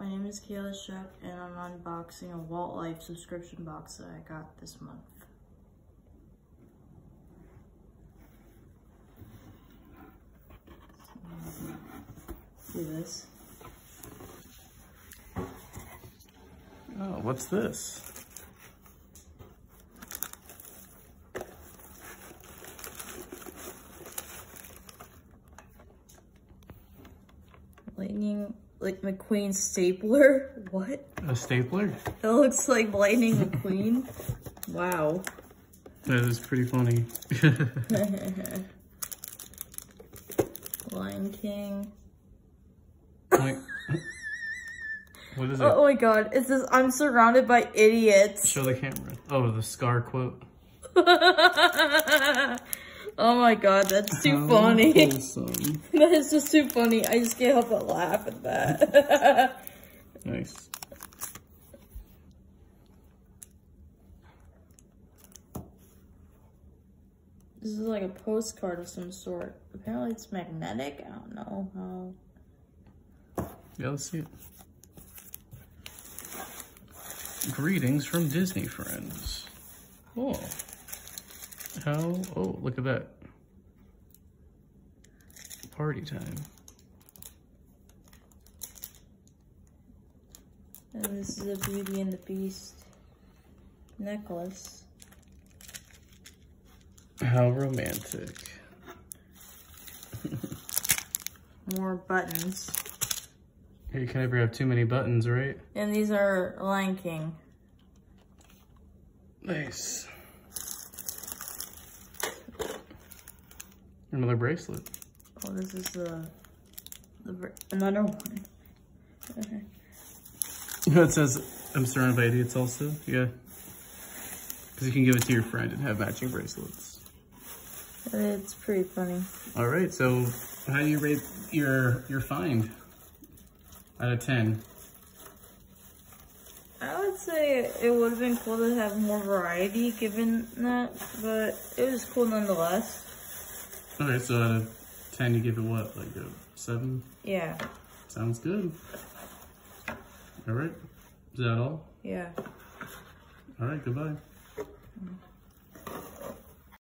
my name is Kayla Shuck and I'm unboxing a Walt Life subscription box that I got this month. See this. Oh, what's this? Lightning, like McQueen stapler? What? A stapler? It looks like Lightning McQueen. wow. That is pretty funny. Lion King. Wait. What is oh it? Oh my god, it says, I'm surrounded by idiots. Show the camera. Oh, the Scar quote. Oh my god, that's too How funny. wholesome. that is just too funny. I just can't help but laugh at that. Nice. this is like a postcard of some sort. Apparently it's magnetic. I don't know how. Yeah, let's see it. Greetings from Disney friends. Oh. How, oh, look at that. Party time. And this is a Beauty and the Beast necklace. How romantic. More buttons. You can never have too many buttons, right? And these are Lion King. Nice. Another bracelet. Oh, this is the, the another one. Okay. It says, I'm surrounded by idiots also. Yeah. Because you can give it to your friend and have matching bracelets. it's pretty funny. All right, so how do you rate your your find out of 10? I would say it would have been cool to have more variety given that, but it was cool nonetheless. Okay, so out of 10, you give it what, like a 7? Yeah, Sounds good. All right, is that all? yeah. All right, goodbye. Mm-hmm.